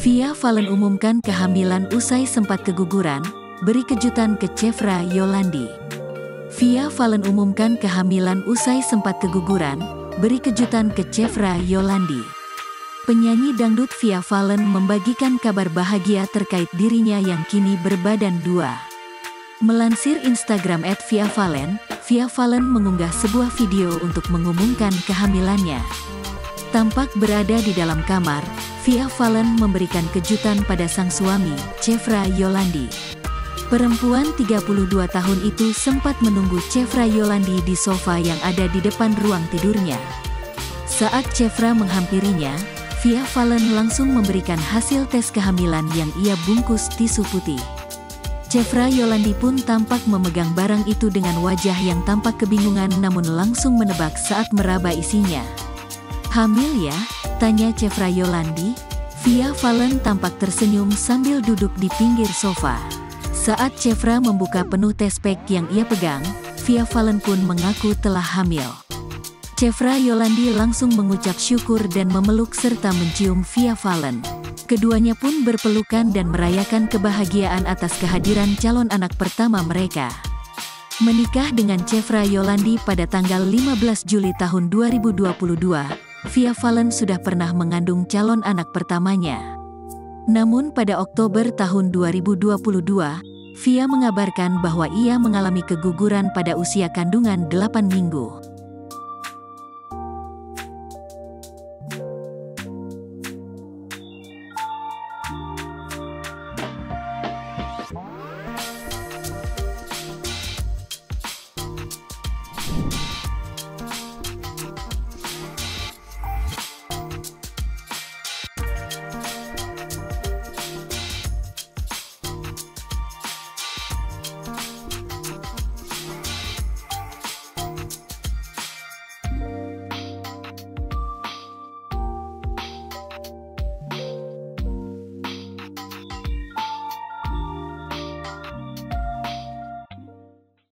Via Valen umumkan kehamilan usai sempat keguguran, beri kejutan ke Chevra Yolandi. Via Valen umumkan kehamilan usai sempat keguguran, beri kejutan ke Chevra Yolandi. Penyanyi dangdut Via Valen membagikan kabar bahagia terkait dirinya yang kini berbadan dua. Melansir Instagram at Via Valen, Via Valen mengunggah sebuah video untuk mengumumkan kehamilannya. Tampak berada di dalam kamar, Via Valen memberikan kejutan pada sang suami, Chevra Yolandi. Perempuan 32 tahun itu sempat menunggu Chevra Yolandi di sofa yang ada di depan ruang tidurnya. Saat Chevra menghampirinya, Via Valen langsung memberikan hasil tes kehamilan yang ia bungkus tisu putih. Chevra Yolandi pun tampak memegang barang itu dengan wajah yang tampak kebingungan namun langsung menebak saat meraba isinya. Hamil ya? Tanya Chevra Yolandi. Via Valen tampak tersenyum sambil duduk di pinggir sofa. Saat Chevra membuka penuh tespek yang ia pegang, Via Valen pun mengaku telah hamil. Chevra Yolandi langsung mengucap syukur dan memeluk serta mencium Via Valen. Keduanya pun berpelukan dan merayakan kebahagiaan atas kehadiran calon anak pertama mereka. Menikah dengan Chevra Yolandi pada tanggal 15 Juli tahun 2022, Via Valen sudah pernah mengandung calon anak pertamanya. Namun pada Oktober tahun 2022, Via mengabarkan bahwa ia mengalami keguguran pada usia kandungan 8 minggu.